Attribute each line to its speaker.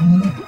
Speaker 1: Oh.